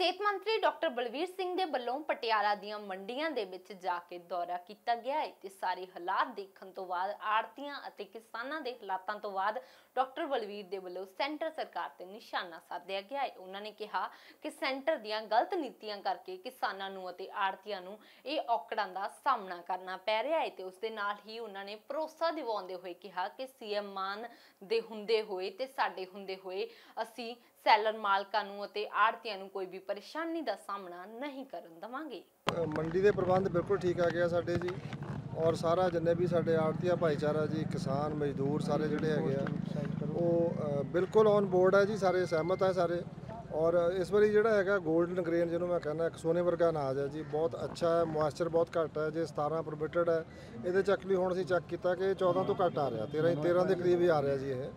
ਸਿਹਤ ਮੰਤਰੀ ਡਾਕਟਰ ਬਲਵੀਰ ਸਿੰਘ ਦੇ ਵੱਲੋਂ ਪਟਿਆਲਾ ਦੀਆਂ ਮੰਡੀਆਂ ਦੇ ਵਿੱਚ ਜਾ ਕੇ ਦੌਰਾ ਕੀਤਾ ਗਿਆ ਹੈ ਤੇ ਸਾਰੇ ਹਾਲਾਤ ਦੇਖਣ ਤੋਂ ਬਾਅਦ ਆੜਤੀਆਂ ਅਤੇ ਕਿਸਾਨਾਂ ਦੇ ਹਾਲਾਤਾਂ ਤੋਂ ਬਾਅਦ ਡਾਕਟਰ ਬਲਵੀਰ ਦੇ ਵੱਲੋਂ ਸੈਂਟਰ ਸਰਕਾਰ ਤੇ ਨਿਸ਼ਾਨਾ ਸਾਧਿਆ ਗਿਆ ਹੈ। ਉਹਨਾਂ ਨੇ ਕਿਹਾ ਕਿ ਸੈਂਟਰ ਦੀਆਂ ਗਲਤ ਨੀਤੀਆਂ ਕਰਕੇ ਕਿਸਾਨਾਂ ਨੂੰ ਅਤੇ ਆੜਤੀਆਂ ਨੂੰ ਇਹ ਔਕੜਾਂ ਦਾ ਸਾਹਮਣਾ ਕਰਨਾ ਪੈ ਰਿਹਾ ਹੈ ਤੇ ਉਸ ਦੇ ਨਾਲ ਹੀ ਉਹਨਾਂ ਨੇ ਭਰੋਸਾ ਦਿਵਾਉਂਦੇ ਹੋਏ ਕਿਹਾ ਕਿ ਸੀਐਮ ਮਾਨ ਦੇ ਹੁੰਦੇ ਹੋਏ ਤੇ ਸਾਡੇ ਹੁੰਦੇ ਹੋਏ ਅਸੀਂ ਸੈਲਰ ਮਾਲਕਾਂ ਨੂੰ ਅਤੇ ਆੜਤੀਆਂ ਨੂੰ ਕੋਈ ਵੀ ਪਰੇਸ਼ਾਨੀ ਦਾ ਸਾਹਮਣਾ ਨਹੀਂ ਕਰਨ ਦਵਾਂਗੇ। ਮੰਡੀ ਦੇ ਪ੍ਰਬੰਧ ਬਿਲਕੁਲ ਠੀਕ ਆ ਗਿਆ ਸਾਡੇ ਜੀ। ਔਰ ਸਾਰਾ ਜਿੰਨੇ ਵੀ ਸਾਡੇ ਆੜਤੀਆ ਭਾਈਚਾਰਾ ਜੀ, ਕਿਸਾਨ, ਮਜ਼ਦੂਰ ਸਾਰੇ ਜਿਹੜੇ ਹੈਗੇ ਆ, ਉਹ ਬਿਲਕੁਲ ਔਨ ਬੋਰਡ ਹੈ ਜੀ, ਸਾਰੇ ਸਹਿਮਤ ਹੈ ਸਾਰੇ। ਔਰ ਇਸ ਵਾਰੀ ਜਿਹੜਾ ਹੈਗਾ 골ਡਨ ਗ੍ਰੇਨ ਜਿਹਨੂੰ ਮੈਂ ਕਹਿੰਦਾ, ਇੱਕ ਸੋਨੇ ਵਰਗਾ ਅਨਾਜ ਹੈ ਜੀ, ਬਹੁਤ ਅੱਛਾ ਹੈ ਮੋਇਸਚਰ ਬਹੁਤ ਘੱਟ ਹੈ, ਜੇ 17 ਪਰਮਿਟਡ ਹੈ, ਇਹਦੇ ਚੱਕ ਲਈ ਹੁਣ ਅਸੀਂ ਚੈੱਕ ਕੀਤਾ ਕਿ 14 ਤੋਂ ਘੱਟ ਆ ਰਿਹਾ 13 13 ਦੇ ਕਰੀਬ ਹੀ ਆ ਰਿਹਾ ਜੀ ਇਹ।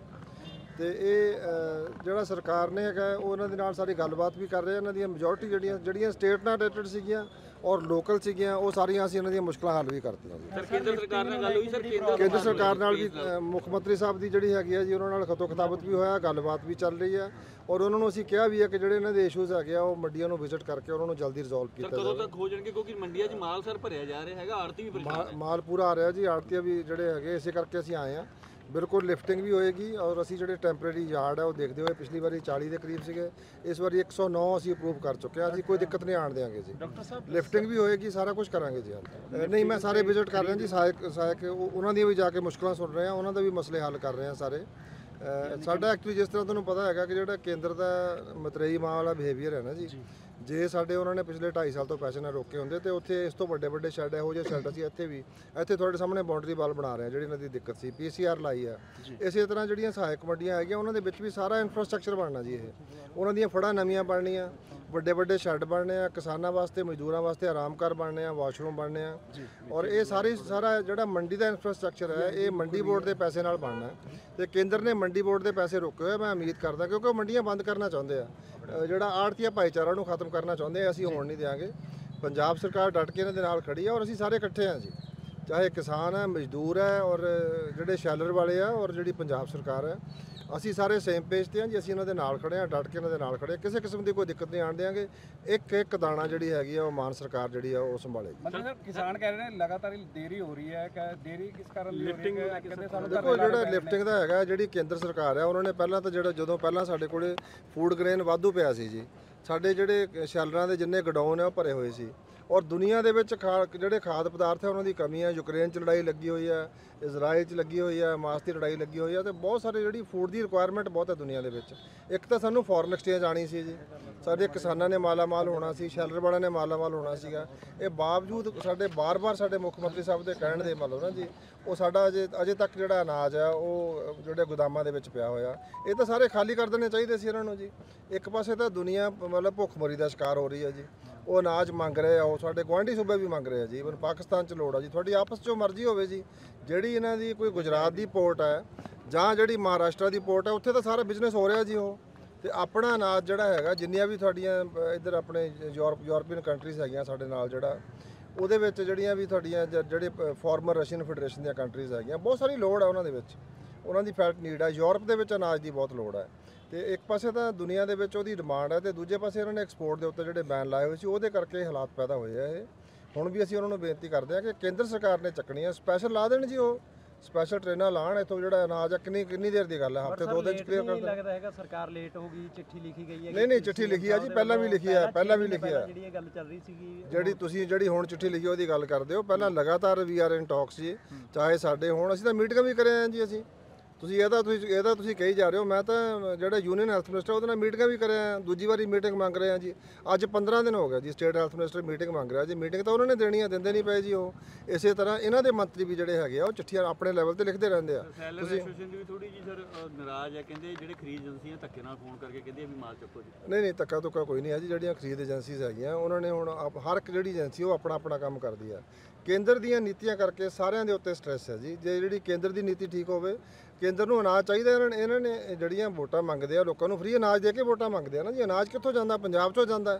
ਤੇ ਇਹ ਅ, ਜਿਹੜਾ ਸਰਕਾਰ ਨੇ ਹੈਗਾ ਉਹ ਉਹਨਾਂ ਦੇ ਨਾਲ ਸਾਰੀ ਗੱਲਬਾਤ ਵੀ ਕਰ ਰਹੇ ਆ। ਇਹਨਾਂ ਦੀਆਂ ਮੈਜੋਰਟੀ ਜਿਹੜੀਆਂ ਜਿਹੜੀਆਂ ਸਟੇਟ ਨਾਲ ਰਿਲੇਟਡ ਸੀਗੀਆਂ ਔਰ ਲੋਕਲ ਸੀਗੀਆਂ ਉਹ ਸਾਰੀਆਂ ਅਸੀਂ ਇਹਨਾਂ ਦੀਆਂ ਮੁਸ਼ਕਲਾਂ ਹੱਲ ਵੀ ਕਰਤੀਆਂ ਜੀ। ਸਰ ਕੇਂਦਰ ਸਰਕਾਰ ਨਾਲ ਗੱਲ ਹੋਈ ਸਰ? ਕੇਂਦਰ ਕੇਂਦਰ ਸਰਕਾਰ ਨਾਲ ਵੀ ਅ, ਮੁੱਖ ਮੰਤਰੀ ਸਾਹਿਬ ਦੀ ਜਿਹੜੀ ਹੈਗੀ ਆ ਜੀ ਉਹਨਾਂ ਨਾਲ ਖਤੋ ਖਤਾਬਤ ਵੀ ਹੋਇਆ ਗੱਲਬਾਤ ਵੀ ਚੱਲ ਰਹੀ ਹੈ ਔਰ ਉਹਨਾਂ ਨੂੰ ਅਸੀਂ ਕਿਹਾ ਵੀ ਹੈ ਕਿ ਜਿਹੜੇ ਇਹਨਾਂ ਦੇ ਇਸ਼ੂਜ਼ ਹੈਗੇ ਆ ਉਹ ਮੰਡੀਆਂ ਨੂੰ ਵਿਜ਼ਿਟ ਕਰਕੇ ਉਹਨਾਂ ਨੂੰ ਜਲਦੀ ਰਿਜ਼ੋਲਵ ਸਰ ਕੀਤਾ ਕਦੋਂ ਜਾਵੇ। ਤੱਕ ਹੋ ਜਾਣਗੇ? ਕਿਉਂਕਿ ਮੰਡੀਆਂ 'ਚ ਮਾਲ ਸਰ ਭਰਿਆ ਜਾ ਰਿਹਾ ਹੈਗਾ ਆੜਤੀ ਵੀ ਮਾਲ ਪੂਰਾ ਆ ਰਿਹਾ ਜੀ ਆੜਤੀਆ ਵੀ ਜਿਹੜੇ ਹੈਗੇ ਇਸੇ ਕਰਕੇ ਅਸੀਂ ਆਏ ਆ। ਬਿਲਕੁਲ ਲਿਫਟਿੰਗ ਵੀ ਹੋਏਗੀ ਔਰ ਅਸੀਂ ਜਿਹੜੇ ਟੈਂਪਰੇਰੀ ਯਾਰਡ ਹੈ ਉਹ ਦੇਖਦੇ ਹੋਏ ਪਿਛਲੀ ਵਾਰੀ 40 ਦੇ ਕਰੀਬ ਸੀਗੇ ਇਸ ਵਾਰੀ 109 ਅਸੀਂ ਅਪਰੂਵ ਕਰ ਚੁੱਕੇ ਆ ਅਸੀਂ ਕੋਈ ਦਿੱਕਤ ਨਹੀਂ ਆਣ ਦੇਾਂਗੇ ਜੀ। ਡਾਕਟਰ ਸਾਹਿਬ ਲਿਫਟਿੰਗ ਵੀ ਹੋਏਗੀ ਸਾਰਾ ਕੁਝ ਕਰਾਂਗੇ ਜੀ ਨਹੀਂ ਮੈਂ ਸਾਰੇ ਵਿਜ਼ਿਟ ਕਰ ਰਿਹਾ ਜੀ ਸਹਾਇਕ ਸਹਾਇਕ ਉਹ- ਉਹਨਾਂ ਦੀਆਂ ਵੀ ਜਾ ਕੇ ਮੁਸ਼ਕਲਾਂ ਸੁਣ ਰਹੇ ਆ ਉਹਨਾਂ ਦਾ ਵੀ ਮਸਲੇ ਹੱਲ ਕਰ ਰਹੇ ਆ ਸਾਰੇ। ਸਾਡਾ ਐਕਚੁਅਲੀ ਜਿਸ ਤਰ੍ਹਾਂ ਤੁਹਾਨੂੰ ਪਤਾ ਹੈਗਾ ਕਿ ਜਿਹੜਾ ਕੇਂਦਰ ਦਾ ਮਤਰੇਈ ਮਾਂ ਵਾਲਾ ਬਿਹੇਵੀਅਰ ਹੈ ਨਾ ਜੀ। ਜੇ ਸਾਡੇ ਉਹਨਾਂ ਨੇ ਪਿਛਲੇ 2.5 ਸਾਲ ਤੋਂ ਪੈਸੇ ਨਾ ਰੋਕੇ ਹੁੰਦੇ ਤੇ ਉੱਥੇ ਇਸ ਤੋਂ ਵੱਡੇ ਵੱਡੇ ਸ਼ੈੱਡ ਇਹੋ ਜਿਹੇ ਸ਼ੈੱਡ ਅਸੀਂ ਇੱਥੇ ਵੀ ਇੱਥੇ ਤੁਹਾਡੇ ਸਾਹਮਣੇ ਬਾਉਂਡਰੀ ਵਾਲ ਬਣਾ ਰਹੇ ਆ ਜਿਹੜੀ ਇਹਨਾਂ ਦੀ ਦਿੱਕਤ ਸੀ ਪੀਸੀਆਰ ਲਾਈ ਆ। ਇਸੇ ਤਰ੍ਹਾਂ ਜਿਹੜੀਆਂ ਸਹਾਇਕ ਮੰਡੀਆਂ ਹੈਗੀਆਂ ਉਹਨਾਂ ਦੇ ਵਿੱਚ ਵੀ ਸਾਰਾ ਇਨਫਰਾਸਟ੍ਰਕਚਰ ਬਣਨਾ ਜੀ ਇਹ। ਉਹਨਾਂ ਦੀਆਂ ਫੜਾਂ ਨਵੀਆਂ ਬਣਨੀਆਂ ਵੱਡੇ ਵੱਡੇ ਸ਼ੈੱਡ ਬਣਨੇ ਆ ਕਿਸਾਨਾਂ ਵਾਸਤੇ ਮਜ਼ਦੂਰਾਂ ਵਾਸਤੇ ਆਰਾਮ ਘਰ ਬਣਨੇ ਆ ਵਾਸ਼ਰੂਮ ਬਣਨੇ ਆ। ਔਰ ਇਹ ਸਾਰੀ ਸਾਰਾ ਜਿਹੜਾ ਮੰਡੀ ਦਾ ਇਨਫਰਾਸਟ੍ਰਕਚਰ ਹੈ ਇਹ ਮੰਡੀ ਬੋਰਡ ਦੇ ਪੈਸੇ ਨਾਲ ਬਣਨਾ ਤੇ ਕੇਂਦਰ ਨੇ ਮੰਡੀ ਬੋਰਡ ਦੇ ਪੈਸੇ ਰੋਕੇ ਹੋਏ ਮੈਂ ਉਮੀਦ ਕਰਦਾ ਕਿਉਂਕਿ ਉਹ ਮੰਡੀਆਂ ਬੰਦ ਕਰਨਾ ਚਾਹੁੰਦੇ ਆ। ਜਿਹੜਾ ਆੜਤੀਆ ਭਾਈਚਾਰਾ ਨੂੰ ਖਤਮ ਕਰਨਾ ਚਾਹੁੰਦੇ ਆ ਅਸੀਂ ਹੋਣ ਨਹੀਂ ਦਿਆਂਗੇ। ਪੰਜਾਬ ਸਰਕਾਰ ਡਟ ਕੇ ਇਹਨਾਂ ਦੇ ਨਾਲ ਖੜੀ ਆ ਔਰ ਅਸੀਂ ਸਾਰੇ ਇਕੱਠੇ ਆ ਜੀ। ਚਾਹੇ ਕਿਸਾਨ ਹੈ ਮਜ਼ਦੂਰ ਹੈ ਔਰ ਜਿਹੜੇ ਸ਼ੈਲਰ ਵਾਲੇ ਆ ਔਰ ਜਿਹੜੀ ਪੰਜਾਬ ਸਰਕਾਰ ਹੈ ਅਸੀਂ ਸਾਰੇ ਸੇਮ ਪੇਜ ਤੇ ਹਾਂ ਜੀ ਅਸੀਂ ਇਹਨਾਂ ਦੇ ਨਾਲ ਖੜੇ ਹਾਂ ਡਟ ਕੇ ਇਹਨਾਂ ਦੇ ਨਾਲ ਖੜੇ ਹਾਂ ਕਿਸੇ ਕਿਸਮ ਦੀ ਕੋਈ ਦਿੱਕਤ ਨਹੀਂ ਆਣ ਦਿਆਂਗੇ। ਇੱਕ ਇੱਕ ਦਾਣਾ ਜਿਹੜੀ ਹੈਗੀ ਆ ਉਹ ਮਾਨ ਸਰਕਾਰ ਜਿਹੜੀ ਆ ਉਹ ਸੰਭਾਲੇਗੀ। ਮਤਲਬ ਸਰ ਕਿਸਾਨ ਕਹਿ ਰਹੇ ਨੇ ਲਗਾਤਾਰ ਦੇਰੀ ਹੋ ਰਹੀ ਹੈ ਕਿ ਦੇਰੀ ਕਿਸ ਕਾਰਨ ਦੀ ਹੋ ਰਹੀ ਹੈ? ਕਿ ਕਹਿੰਦੇ ਸਾਨੂੰ ਦੇਖੋ ਜਿਹੜਾ ਲਿਫਟਿੰਗ ਦਾ ਹੈਗਾ ਜਿਹੜੀ ਕੇਂਦਰ ਸਰਕਾਰ ਹੈ ਉਹਨਾਂ ਨੇ ਪਹਿਲਾਂ ਤਾਂ ਜਿਹੜਾ ਜਦੋਂ ਪਹਿਲਾਂ ਸਾਡੇ ਕੋਲੇ ਫੂਡ ਗ੍ਰੇਨ ਵਾਧੂ ਪਿਆ ਸੀ ਜੀ ਸਾਡੇ ਜਿਹੜੇ ਸ਼ੈਲਰਾਂ ਦੇ ਜਿੰਨੇ ਗਡਾਊਨ ਹੈ ਉਹ ਭਰੇ ਹੋਏ ਸੀ। ਔਰ ਦੁਨੀਆ ਦੇ ਵਿੱਚ ਖਾ- ਜਿਹੜੇ ਖਾਦ ਪਦਾਰਥ ਹੈ, ਉਹਨਾਂ ਦੀ ਕਮੀ ਹੈ। ਯੂਕਰੇਨ 'ਚ ਲੜਾਈ ਲੱਗੀ ਹੋਈ ਹੈ, ਇਜ਼ਰਾਈਲ 'ਚ ਲੱਗੀ ਹੋਈ ਹੈ, ਮਾਸ ਦੀ ਲੜਾਈ ਲੱਗੀ ਹੋਈ ਹੈ ਤੇ ਬਹੁਤ ਸਾਰੇ ਜਿਹੜੀ ਫੂਡ ਦੀ ਰਿਕੁਆਇਰਮੈਂਟ ਬਹੁਤ ਹੈ ਦੁਨੀਆ ਦੇ ਵਿੱਚ। ਇੱਕ ਤਾਂ ਸਾਨੂੰ ਫੋਰਨ ਐਕਸਚੇਂਜ ਆਣੀ ਸੀ ਜੀ। ਸਾਡੇ ਕਿਸਾਨਾਂ ਨੇ ਮਾਲਾਮਾਲ ਹੋਣਾ ਸੀ, ਸ਼ੈਲਰ ਵਾਲਿਆਂ ਨੇ ਮਾਲਾਮਾਲ ਹੋਣਾ ਸੀਗਾ। ਇਹ ਬਾਵਜੂਦ ਸਾਡੇ ਬਾਰ-ਬਾਰ ਸਾਡੇ ਮੁੱਖ ਮੰਤਰੀ ਸਾਹਿਬ ਦੇ ਕਹਿਣ ਦੇ ਮਤਲਬ ਨਾ ਜੀ, ਉਹ ਸਾਡਾ ਅਜੇ ਅਜੇ ਤੱਕ ਜਿਹੜਾ ਅਨਾਜ ਆ ਉਹ ਜਿਹੜੇ ਗੋਦਾਮਾਂ ਦੇ ਵਿੱਚ ਪਿਆ ਹੋਇਆ। ਇਹ ਤਾਂ ਸਾਰੇ ਖਾਲੀ ਕਰ ਦੇਣੇ ਚਾਹੀਦੇ ਸੀ ਇਹਨਾਂ ਨੂੰ ਜੀ। ਇੱਕ ਪਾਸੇ ਤਾਂ ਦੁਨੀਆ ਮਤਲਬ ਭੁੱਖਮਰੀ ਦਾ ਸ਼ਿਕਾਰ ਹੋ ਰਹੀ ਹੈ ਜੀ। ਉਹ ਅਨਾਜ ਮੰਗ ਰਹੇ ਆ, ਉਹ ਸਾਡੇ ਗੁਆਂਢੀ ਸੂਬੇ ਵੀ ਮੰਗ ਰਹੇ ਆ ਜੀ ਇਵਨ ਪਾਕਿਸਤਾਨ ਚ ਲੋੜ ਆ ਜੀ। ਤੁਹਾਡੀ ਆਪਸ ਚੋਂ ਮਰਜ਼ੀ ਹੋਵੇ ਜੀ, ਜਿਹੜੀ ਇਹਨਾਂ ਦੀ ਕੋਈ ਗੁਜਰਾਤ ਦੀ ਪੋਰਟ ਹੈ ਜਾਂ ਜਿਹੜੀ ਮਹਾਰਾਸ਼ਟਰ ਦੀ ਪੋਰਟ ਹੈ ਉੱਥੇ ਤਾਂ ਸਾਰਾ ਬਿਜ਼ਨਸ ਹੋ ਰਿਹਾ ਜੀ ਉਹ। ਤੇ ਆਪਣਾ ਅਨਾਜ ਜਿਹੜਾ ਹੈਗਾ, ਜਿੰਨੀਆਂ ਵੀ ਤੁਹਾਡੀਆਂ ਇੱਧਰ ਆਪਣੇ ਯੂਰਪ ਯੂਰਪੀਅਨ ਕੰਟਰੀਜ਼ ਹੈਗੀਆਂ ਸਾਡੇ ਨਾਲ ਜਿਹੜਾ, ਉਹਦੇ ਵਿੱਚ ਜਿਹੜੀਆਂ ਵੀ ਤੁਹਾਡੀਆਂ ਜ- ਜਿਹੜੇ ਫਾਰਮਰ ਰਸ਼ੀਅਨ ਫੈਡਰੇਸ਼ਨ ਦੀਆਂ ਕੰਟਰੀਜ਼ ਹੈਗੀਆਂ, ਬਹੁਤ ਸਾਰੀ ਲੋੜ ਹੈ ਉਹਨਾਂ ਦੇ ਵਿੱਚ। ਉਹਨਾਂ ਦੀ ਫੈਟ ਨੀਡ ਹੈ ਯੂਰਪ ਦੇ ਵਿੱਚ ਅਨਾਜ ਦੀ ਬਹੁਤ ਲੋੜ ਹੈ ਤੇ ਇੱਕ ਪਾਸੇ ਤਾਂ ਦੁਨੀਆ ਦੇ ਵਿੱਚ ਉਹਦੀ ਡਿਮਾਂਡ ਹੈ ਤੇ ਦੂਜੇ ਪਾਸੇ ਇਹਨਾਂ ਨੇ ਐਕਸਪੋਰਟ ਦੇ ਉੱਤੇ ਜਿਹੜੇ ਬੈਨ ਲਾਏ ਹੋਏ ਸੀ ਉਹਦੇ ਕਰਕੇ ਹਾਲਾਤ ਪੈਦਾ ਹੋਏ ਆ ਇਹ। ਹੁਣ ਵੀ ਅਸੀਂ ਉਹਨਾਂ ਨੂੰ ਬੇਨਤੀ ਕਰਦੇ ਹਾਂ ਕਿ ਕੇਂਦਰ ਸਰਕਾਰ ਨੇ ਚੱਕਣੀਆਂ ਸਪੈਸ਼ਲ ਲਾ ਦੇਣ ਜੀ ਉਹ। ਸਪੈਸ਼ਲ ਟ੍ਰੇਨਾਂ ਲਾਣ ਇੱਥੋਂ ਜਿਹੜਾ ਅਨਾਜ ਆ ਕਿੰਨੀ ਕਿੰਨੀ ਦੇਰ ਦੀ ਗੱਲ ਹੈ ਹਫ਼ਤੇ ਦੋ ਦਿਨ ਚ ਕਲੀਅਰ ਕਰ ਲੱਗਦਾ ਹੈਗਾ ਸਰਕਾਰ ਲੇਟ ਹੋ ਗਈ ਚਿੱਠੀ ਲਿਖੀ ਗਈ ਹੈ ਨਹੀਂ ਨਹੀਂ ਚਿੱਠੀ ਲਿਖੀ ਆ ਜੀ ਪਹਿਲਾਂ ਵੀ ਲਿਖੀ ਆ ਪਹਿਲਾਂ ਵੀ ਲਿਖੀ ਆ। ਜਿਹੜੀ ਇਹ ਗੱਲ ਚੱਲ ਰਹੀ ਸੀਗੀ ਜਿਹੜੀ ਤੁਸੀਂ ਜਿਹੜੀ ਹੁਣ ਚਿੱਠੀ ਲਿਖੀ ਉਹਦੀ ਗੱਲ ਕਰਦੇ ਹੋ। ਪਹਿਲਾਂ ਲਗਾਤਾਰ ਵੀ ਆਰ ਇਨ ਟਾਕਸ ਜੀ ਚਾਹੇ ਸਾਡੇ ਹੋਣ ਅਸੀਂ ਤਾਂ ਮੀਟਿੰਗਾਂ ਵੀ ਕਰੇ ਆਂ ਜੀ ਅਸੀਂ। ਤੁਸੀਂ ਇਹਦਾ ਤੁਸੀਂ ਇਹਦਾ ਤੁਸੀਂ ਕਹੀ ਜਾ ਰਹੇ ਹੋ ਮੈਂ ਤਾਂ ਜਿਹੜਾ ਯੂਨੀਅਨ ਹੈਲਥ ਮਿਨਿਸਟਰ ਉਹਦੇ ਨਾਲ ਮੀਟਿੰਗਾਂ ਵੀ ਕਰੇ ਆਂ ਦੂਜੀ ਵਾਰੀ ਮੀਟਿੰਗ ਮੰਗ ਰਹੇ ਆਂ ਜੀ। ਅੱਜ 15 ਦਿਨ ਹੋ ਗਏ ਜੀ ਸਟੇਟ ਹੈਲਥ ਮਿਨਿਸਟਰ ਮੀਟਿੰਗ ਮੰਗ ਰਿਹਾ ਜੀ। ਮੀਟਿੰਗ ਤਾਂ ਉਹਨਾਂ ਨੇ ਦੇਣੀ ਆ ਦਿੰਦੇ ਨਹੀਂ ਪਏ ਜੀ ਉਹ। ਇਸੇ ਤਰ੍ਹਾਂ ਇਹਨਾਂ ਦੇ ਮੰਤਰੀ ਵੀ ਜਿਹੜੇ ਹੈਗੇ ਆ ਉਹ ਚਿੱਠੀਆਂ ਆਪਣੇ ਲੈਵਲ ਤੇ ਲਿਖਦੇ ਰਹਿੰਦੇ ਆ। ਸੈਲਰ ਐਸੋਸੀਏਸ਼ਨ ਦੀ ਵੀ ਥੋੜੀ ਜੀ ਸਰ ਅ, ਨਾਰਾਜ਼ ਹੈ ਕਹਿੰਦੇ ਜਿਹੜੇ ਖਰੀਦ ਏਜੰਸੀਆਂ ਧੱਕੇ ਨਾਲ ਫੋਨ ਕਰਕੇ ਕਹਿੰਦੇ ਵੀ ਮਾਲ ਚੱਕੋ ਜੀ। ਨਹੀਂ ਨਹੀਂ ਧੱਕਾ ਧੁੱਕਾ ਕੋਈ ਨਹੀਂ ਹੈ ਜੀ ਜਿਹੜੀਆਂ ਖਰੀਦ ਏਜੰਸੀਜ਼ ਹੈਗੀਆਂ ਉਹਨਾਂ ਨੇ ਹੁਣ ਹਰ ਇੱਕ ਜਿਹੜੀ ਏਜੰਸੀ ਉਹ ਆਪਣਾ ਆਪਣਾ ਕੰਮ ਕਰਦੀ ਆ। ਕੇਂਦਰ ਦੀਆਂ ਨੀਤੀਆਂ ਕਰਕੇ ਸਾਰਿਆਂ ਦੇ ਉੱਤੇ ਸਟ੍ਰੈਸ ਹੈ ਜੀ। ਜੇ ਜਿਹੜੀ ਕੇਂਦਰ ਦੀ ਨੀਤੀ ਠੀਕ ਹੋਵੇ ਕੇਂਦਰ ਨੂੰ ਅਨਾਜ ਚਾਹੀਦਾ ਇਹਨਾਂ ਨੇ ਇਹਨਾਂ ਨੇ ਜਿਹੜੀਆਂ ਵੋਟਾਂ ਮੰਗਦੇ ਆ, ਲੋਕਾਂ ਨੂੰ ਫ੍ਰੀ ਅਨਾਜ ਦੇ ਕੇ ਵੋਟਾਂ ਮੰਗਦੇ ਆ ਨਾ ਜੀ, ਅਨਾਜ ਕਿੱਥੋਂ ਜਾਂਦਾ, ਪੰਜਾਬ ਚੋਂ ਜਾਂਦਾ।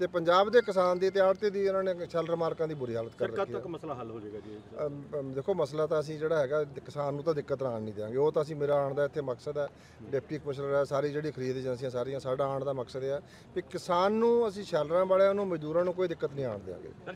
ਤੇ ਪੰਜਾਬ ਦੇ ਕਿਸਾਨ ਦੀ ਤੇ ਆੜਤੀ ਦੀ ਇਹਨਾਂ ਨੇ ਸ਼ੈਲਰ ਮਾਰਕਾਂ ਦੀ ਬੁਰੀ ਹਾਲਤ ਕਰ ਕਦ ਰੱਖੀ ਹੈ। ਤੱਕ ਮਸਲਾ ਹੱਲ ਹੋ ਜਾਏਗਾ ਜੀ? ਦੇਖੋ ਮਸਲਾ ਤਾਂ ਅਸੀਂ ਜਿਹੜਾ ਹੈਗਾ ਕਿਸਾਨ ਨੂੰ ਤਾਂ ਦਿੱਕਤ ਆਉਣ ਨਹੀਂ ਦਿਆਂਗੇ। ਉਹ ਤਾਂ ਅਸੀਂ ਮੇਰਾ ਆਉਣ ਦਾ ਇੱਥੇ ਮਕਸਦ ਹੈ ਡਿਪਟੀ ਕਮਿਸ਼ਨਰ ਹੈ ਸਾਰੀ ਜਿਹੜੀ ਖਰੀਦ ਏਜੰਸੀਆਂ ਸਾਰੀਆਂ ਸਾਡਾ ਆਉਣ ਦਾ ਮਕਸਦ ਹੈ ਵੀ ਕਿਸਾਨ ਨੂੰ ਅਸੀਂ ਸ਼ੈਲਰਾਂ ਵਾਲਿਆਂ ਨੂੰ ਮਜ਼ਦੂਰਾਂ ਨੂੰ ਕੋਈ ਦਿੱਕਤ ਨਹੀਂ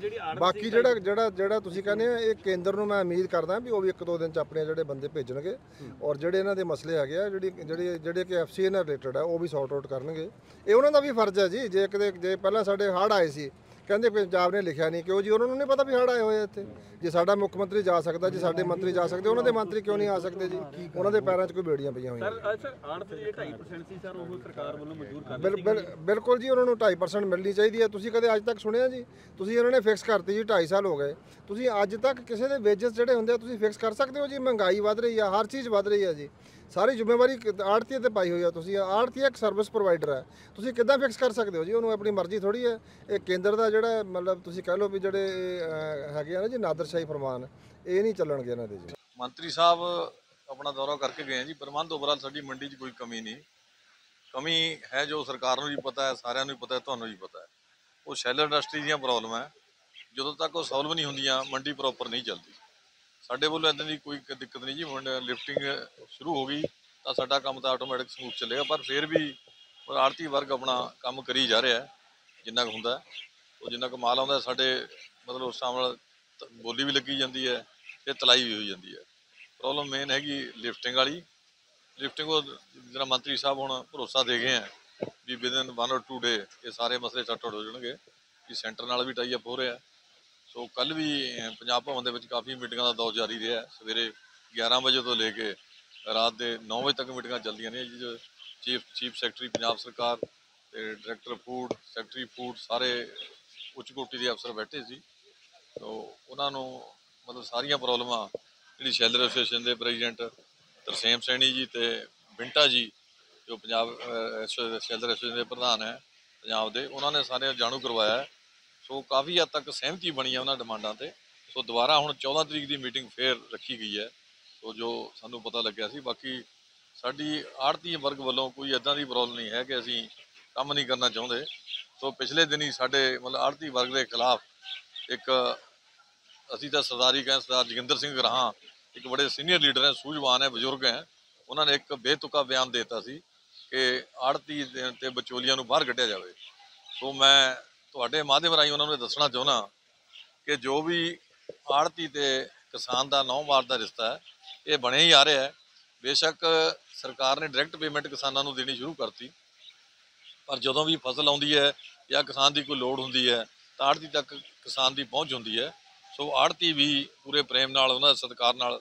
ਜਿਹੜੀ ਆੜ ਬਾਕੀ ਜਿਹੜਾ ਜਿਹੜਾ ਜਿਹੜਾ ਤੁਸੀਂ ਕਹਿੰਦੇ ਆ ਇਹ ਕੇਂਦਰ ਨੂੰ ਮੈਂ ਉਮੀਦ ਕਰਦਾ ਵੀ ਉਹ ਵੀ ਇੱਕ ਦੋ ਦਿਨ ਚ ਆਪਣੇ ਜਿਹੜੇ ਬੰਦੇ ਭੇਜਣਗੇ ਔਰ ਜਿਹੜੇ ਇਹਨਾਂ ਦੇ ਮਸਲੇ ਹੈਗੇ ਆ ਜਿਹੜੀ ਜਿਹੜੀ ਜਿਹੜੇ ਕਿ ਐਫਸੀਏ ਨਾਲ ਰਿਲੇਟਡ ਆ ਉਹ ਵੀ ਸੌਰਟ ਆਊਟ ਕਰਨਗੇ। ਇਹ ਉਹਨਾਂ ਦਾ ਵੀ ਫਰਜ਼ ਹੈ ਜੀ ਜੇ ਕਿਤੇ ਜੇ ਪਹਿਲਾਂ ਸਾਡੇ ਹੜ੍ਹ ਆਏ ਸੀ। ਕਹਿੰਦੇ ਪੰਜਾਬ ਨੇ ਲਿਖਿਆ ਨਹੀਂ ਕਿਉਂ ਜੀ? ਉਹਨਾਂ ਨੂੰ ਨਹੀਂ ਪਤਾ ਵੀ ਹੜ੍ਹ ਆਏ ਹੋਏ ਇੱਥੇ। ਜੇ ਸਾਡਾ ਮੁੱਖ ਮੰਤਰੀ ਜਾ ਸਕਦਾ ਜੀ ਸਾਡੇ ਮੰਤਰੀ ਜਾ ਸਕਦੇ ਉਹਨਾਂ ਦੇ ਮੰਤਰੀ ਕਿਉਂ ਨਹੀਂ ਆ ਸਕਦੇ ਜੀ? ਉਹਨਾਂ ਦੇ ਪੈਰਾਂ 'ਚ ਕੋਈ ਬੇੜੀਆਂ ਪਈਆਂ ਹੋਈਆਂ। ਸਰ ਸਰ ਆੜਤ ਜਿਹੜੇ 2.5% ਸੀ ਸਰ ਉਹ ਸਰਕਾਰ ਵੱਲੋਂ ਮਨਜ਼ੂਰ ਕਰ ਦਿੱਤੀ ਬਿਲਕੁਲ ਜੀ ਉਹਨਾਂ ਨੂੰ 2.5% ਮਿਲਣੀ ਚਾਹੀਦੀ ਹੈ। ਤੁਸੀਂ ਕਦੇ ਅੱਜ ਤੱਕ ਸੁਣਿਆ ਜੀ? ਤੁਸੀਂ ਇਹਨਾਂ ਨੇ ਫਿਕਸ ਕਰਤੀ ਜੀ 2.5 ਸਾਲ ਹੋ ਗਏ। ਤੁਸੀਂ ਅੱਜ ਤੱਕ ਕਿਸੇ ਦੇ ਵੇਜਸ ਜਿਹੜੇ ਹੁੰਦੇ ਆ ਤੁਸੀਂ ਫਿਕਸ ਕਰ ਸਕਦੇ ਹੋ ਜੀ? ਮਹਿੰਗਾਈ ਵੱਧ ਰਹੀ ਆ ਹਰ ਚੀਜ਼ ਵੱਧ ਰਹੀ ਆ ਜੀ। ਸਾਰੀ ਜ਼ਿੰਮੇਵਾਰੀ ਆੜਤੀ ਤੇ ਪਾਈ ਹੋਈ ਆ ਤੁਸੀਂ। ਆੜਤੀ ਇੱਕ ਸਰਵਿਸ ਪ੍ਰੋਵਾਈਡਰ ਹੈ ਤੁਸੀਂ ਕਿੱਦਾਂ ਫਿਕਸ ਕਰ ਸਕਦੇ ਹੋ ਜੀ? ਉਹਨੂੰ ਆਪਣੀ ਮਰਜ਼ੀ ਥੋੜੀ ਹੈ। ਇਹ ਕੇਂਦਰ ਦਾ ਜਿਹੜਾ ਮਤਲਬ ਤੁਸੀਂ ਕਹਿ ਲਓ ਵੀ ਜਿਹੜੇ ਹੈਗੇ ਆ ਨਾ ਜੀ ਨਾਦਰਸ਼ਾਹੀ ਫਰਮਾਨ, ਇਹ ਨਹੀਂ ਚੱਲਣਗੇ ਇਹਨਾਂ ਦੇ ਜੀ। ਮੰਤਰੀ ਸਾਹਿਬ ਆਪਣਾ ਦੌਰਾ ਕਰਕੇ ਗਏ ਆ ਜੀ ਪ੍ਰਬੰਧ ਓਵਰਆਲ ਸਾਡੀ ਮੰਡੀ 'ਚ ਕੋਈ ਕਮੀ ਨਹੀਂ। ਕਮੀ ਹੈ ਜੋ ਸਰਕਾਰ ਨੂੰ ਵੀ ਪਤਾ ਹੈ, ਸਾਰਿਆਂ ਨੂੰ ਵੀ ਪਤਾ ਹੈ, ਤੁਹਾਨੂੰ ਵੀ ਪਤਾ ਹੈ। ਉਹ ਸ਼ੈਲਰ ਇੰਡਸਟਰੀ ਦੀਆਂ ਪ੍ਰੋਬਲਮ ਹੈ। ਜਦੋਂ ਤੱਕ ਉਹ ਸੋਲਵ ਨਹੀਂ ਹੁੰਦੀਆਂ, ਮੰਡੀ ਪ੍ਰੋਪਰ ਨਹੀਂ ਚੱਲਦੀ। ਸਾਡੇ ਵੱਲੋਂ ਇਦਾਂ ਦੀ ਕੋਈ ਦਿੱਕਤ ਨਹੀਂ ਜੀ, ਹੁਣ ਲਿਫਟਿੰਗ ਸ਼ੁਰੂ ਹੋ ਗਈ, ਤਾਂ ਸਾਡਾ ਕੰਮ ਤਾਂ ਆਟੋਮੈਟਿਕ ਸਮੂਥ ਚੱਲੇਗਾ, ਪਰ ਫਿਰ ਵੀ ਆੜਤੀ ਵਰਗ ਆਪਣਾ ਕੰਮ ਕਰੀ ਜਾ ਰਿਹਾ ਜਿੰਨਾ ਕੁ ਹੁੰਦਾ ਉਹ ਜਿੰਨਾ ਕੁ ਮਾਲ ਆਉਂਦਾ, ਸਾਡੇ ਮਤਲਬ ਉਸ ਹਿਸਾਬ ਨਾਲ ਤ- ਬੋਲੀ ਵੀ ਲੱਗੀ ਜਾਂਦੀ ਹੈ ਤੇ ਤਲਾਈ ਵੀ ਹੋਈ ਜਾਂਦੀ ਹੈ। ਪ੍ਰੋਬਲਮ ਮੇਨ ਹੈਗੀ ਲਿਫਟਿੰਗ ਵਾਲੀ। ਲਿਫਟਿੰਗ ਉਹ ਜਿਹੜਾ ਮੰਤਰੀ ਸਾਹਿਬ ਹੁਣ ਭਰੋਸਾ ਦੇ ਗਏ ਆ ਵੀ ਵਿਦਨ 1 অর 2 ਡੇ ਇਹ ਸਾਰੇ ਮਸਲੇ ਸੈੱਟ ਹੋ ਜਾਣਗੇ ਕਿ ਸੈਂਟਰ ਨਾਲ ਵੀ ਟਾਈ ਅਪ ਹੋ ਰਿਹਾ। ਸੋ ਕੱਲ ਵੀ ਪੰਜਾਬ ਭਵਨ ਦੇ ਵਿੱਚ ਕਾਫੀ ਮੀਟਿੰਗਾਂ ਦਾ ਦੌਰ ਜਾਰੀ ਰਿਹਾ। ਸਵੇਰੇ 11 ਵਜੇ ਤੋਂ ਲੈ ਕੇ ਰਾਤ ਦੇ 9 ਵਜੇ ਤੱਕ ਮੀਟਿੰਗਾਂ ਚੱਲਦੀਆਂ ਨੇ ਜਿਸ ਚੀਫ ਚੀਫ ਸੈਕਟਰੀ ਪੰਜਾਬ ਸਰਕਾਰ ਤੇ ਡਾਇਰੈਕਟਰ ਫੂਡ ਸੈਕਟਰੀ ਫੂਡ ਸਾਰੇ ਉੱਚ ਕੋਟੀ ਦੇ ਅਫਸਰ ਬੈਠੇ ਸੀ। ਤੋ ਉਹਨਾਂ ਨੂੰ ਮਤਲਬ ਸਾਰੀਆਂ ਪ੍ਰੋਬਲਮਾਂ ਜਿਹੜੀ ਸ਼ੈਲਰ ਐਸੋਸੀਏਸ਼ਨ ਦੇ ਪ੍ਰੈਜ਼ੀਡੈਂਟ ਤਰਸੇਮ ਸੈਣੀ ਜੀ ਤੇ ਬਿੰਟਾ ਜੀ, ਜੋ ਪੰਜਾਬ ਐਸੋ- ਸ਼ੈਲਰ ਐਸੋਸੀਏਸ਼ਨ ਦੇ ਪ੍ਰਧਾਨ ਹੈ ਪੰਜਾਬ ਦੇ, ਉਹਨਾਂ ਨੇ ਸਾਰੇ ਜਾਣੂ ਕਰਵਾਇਆ ਸੋ ਕਾਫੀ ਹੱਦ ਤੱਕ ਸਹਿਮਤੀ ਬਣੀ ਹੈ ਉਹਨਾਂ ਡਿਮਾਂਡਾਂ ਤੇ। ਸੋ ਦੁਬਾਰਾ ਹੁਣ 14 ਤਰੀਕ ਦੀ ਮੀਟਿੰਗ ਫੇਰ ਰੱਖੀ ਗਈ ਹੈ। ਸੋ ਜੋ ਸਾਨੂੰ ਪਤਾ ਲੱਗਿਆ ਸੀ, ਬਾਕੀ ਸਾਡੀ ਆੜਤੀ ਵਰਗ ਵੱਲੋਂ ਕੋਈ ਇਦਾਂ ਦੀ ਪ੍ਰੋਬਲਮ ਨਹੀਂ ਹੈ ਕਿ ਅਸੀਂ ਕੰਮ ਨਹੀਂ ਕਰਨਾ ਚਾਹੁੰਦੇ। ਸੋ ਪਿਛਲੇ ਦਿਨੀ ਸਾਡੇ ਮਤਲਬ ਆੜਤੀ ਵਰਗ ਦੇ ਖਿਲਾਫ ਇੱਕ ਅਸੀਂ ਤਾਂ ਸਰਦਾਰੀ ਕਹਿੰਦੇ ਸਰਦਾਰ ਜੋਗਿੰਦਰ ਸਿੰਘ ਗਰਾਹਾਂ ਇੱਕ ਬੜੇ ਸੀਨੀਅਰ ਲੀਡਰ ਹੈ ਸੂਝਵਾਨ ਹੈ, ਬਜ਼ੁਰਗ ਹੈ। ਉਹਨਾਂ ਨੇ ਇੱਕ ਬੇਤੁਕਾ ਬਿਆਨ ਦੇ ਦਿੱਤਾ ਸੀ ਕਿ ਆੜਤੀ ਤੇ ਵਿਚੋਲੀਆਂ ਨੂੰ ਬਾਹਰ ਕੱਢਿਆ ਜਾਵੇ। ਸੋ ਮੈਂ ਤੁਹਾਡੇ ਮਾਧਿਅਮ ਰਾਹੀਂ ਉਹਨਾਂ ਨੂੰ ਇਹ ਦੱਸਣਾ ਚਾਹੁੰਦਾ ਕਿ ਜੋ ਵੀ ਆੜਤੀ ਤੇ ਕਿਸਾਨ ਦਾ ਨੌ ਮਾਰ ਦਾ ਰਿਸ਼ਤਾ ਹੈ, ਇਹ ਬਣਿਆ ਹੀ ਆ ਰਿਹਾ ਹੈ। ਬੇਸ਼ੱਕ ਸਰਕਾਰ ਨੇ ਡਾਇਰੈਕਟ ਪੇਮੈਂਟ ਕਿਸਾਨਾਂ ਨੂੰ ਦੇਣੀ ਸ਼ੁਰੂ ਕਰਤੀ। ਪਰ ਜਦੋਂ ਵੀ ਫਸਲ ਆਉਂਦੀ ਹੈ ਜਾਂ ਕਿਸਾਨ ਦੀ ਕੋਈ ਲੋੜ ਹੁੰਦੀ ਹੈ ਤਾਂ ਆੜਤੀ ਤੱਕ ਕਿਸਾਨ ਦੀ ਪਹੁੰਚ ਹੁੰਦੀ ਹੈ। ਸੋ ਆੜਤੀ ਵੀ ਪੂਰੇ ਪ੍ਰੇਮ ਨਾਲ, ਉਹਨਾਂ ਦੇ ਸਤਿਕਾਰ ਨਾਲ,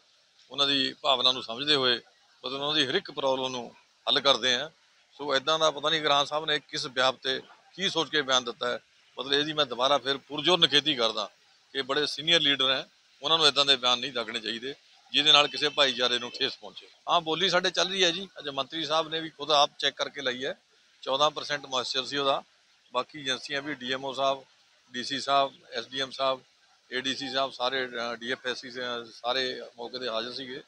ਉਹਨਾਂ ਦੀ ਭਾਵਨਾ ਨੂੰ ਸਮਝਦੇ ਹੋਏ ਮਤਲਬ ਉਹਨਾਂ ਦੀ ਹਰ ਇੱਕ ਪ੍ਰੋਬਲਮ ਨੂੰ ਹੱਲ ਕਰਦੇ ਆ। ਸੋ ਇਦਾਂ ਦਾ ਪਤਾ ਨਹੀਂ ਗ੍ਰਾਮ ਸਾਹਿਬ ਨੇ ਕਿਸ ਵਿਆਪ ਤੇ ਕੀ ਸੋਚ ਕੇ ਬਿਆਨ ਦਿੱਤਾ ਹੈ। ਮਤਲਬ ਇਹਦੀ ਮੈਂ ਦੁਬਾਰਾ ਫਿਰ ਪੁਰਜੋਰ ਨਿਖੇਧੀ ਕਰਦਾ ਕਿ ਬੜੇ ਸੀਨੀਅਰ ਲੀਡਰ ਹੈ, ਉਹਨਾਂ ਨੂੰ ਇਦਾਂ ਦੇ ਬਿਆਨ ਨਹੀਂ ਲੱਗਣੇ ਚਾਹੀਦੇ, ਜਿਹਦੇ ਨਾਲ ਕਿਸੇ ਭਾਈਚਾਰੇ ਨੂੰ ਠੇਸ ਪਹੁੰਚੇ। ਹਾਂ, ਬੋਲੀ ਸਾਡੇ ਚੱਲ ਰਹੀ ਹੈ ਜੀ। ਅੱਜ ਮੰਤਰੀ ਸਾਹਿਬ ਨੇ ਵੀ ਖੁਦ ਆਪ ਚੈੱਕ ਕਰਕੇ ਲਈ ਹੈ। 14% ਮੋਇਸਚਰ ਸੀ ਉਹਦਾ। ਬਾਕੀ ਏਜੰਸੀਆਂ ਵੀ ਡੀਐਮਓ ਸਾਹਿਬ, ਡੀਸੀ ਸਾਹਿਬ, ਐਸਡੀਐਮ ਸਾਹਿਬ, ਏਡੀਸੀ ਸਾਹਿਬ ਸਾਰੇ ਡੀਐਫਐਸਸੀ ਸਾਰੇ ਮੌਕੇ ਤੇ ਹਾਜ਼ਰ ਸੀਗੇ।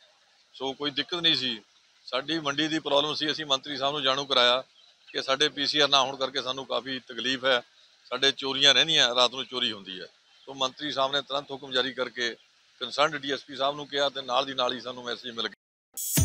ਸੋ ਕੋਈ ਦਿੱਕਤ ਨਹੀਂ ਸੀ। ਸਾਡੀ ਮੰਡੀ ਦੀ ਪ੍ਰੋਬਲਮ ਸੀ। ਅਸੀਂ ਮੰਤਰੀ ਸਾਹਿਬ ਨੂੰ ਜਾਣੂ ਕਰਾਇਆ ਕਿ ਸਾਡੇ ਪੀਸੀਆਰ ਨਾ ਹੋਣ ਕਰਕੇ ਸਾਨੂੰ ਕਾਫੀ ਤਕਲੀਫ ਹੈ। ਸਾਡੇ ਚੋਰੀਆਂ ਰਹਿੰਦੀਆਂ, ਰਾਤ ਨੂੰ ਚੋਰੀ ਹੁੰਦੀ ਹੈ। ਸੋ ਮੰਤਰੀ ਸਾਹਿਬ ਨੇ ਤੁਰੰਤ ਹੁਕਮ ਜਾਰੀ ਕਰਕੇ ਕੰਸਰਨਡ ਡੀਐਸਪੀ ਸਾਹਿਬ ਨੂੰ ਕਿਹਾ ਤੇ ਨਾਲ ਦੀ ਨਾਲ ਹੀ ਸਾਨੂੰ ਮੈਸੇਜ ਮਿਲ ਗਿਆ।